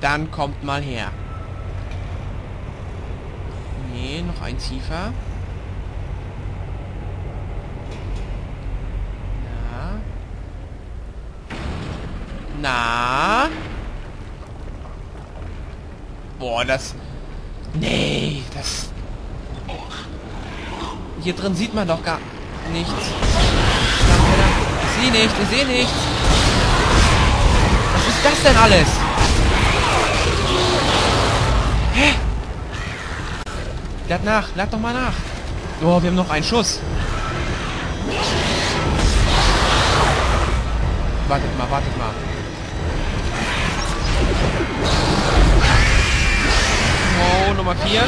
Dann kommt mal her. Nee, noch ein tiefer. Na? Na? Boah, das... Nee, das... Hier drin sieht man doch gar nichts. Ich sehe nicht, ich sehe nichts. Was ist das denn alles? Lad nach, lad doch mal nach. Oh, wir haben noch einen Schuss. Wartet mal, wartet mal. Oh, Nummer 4.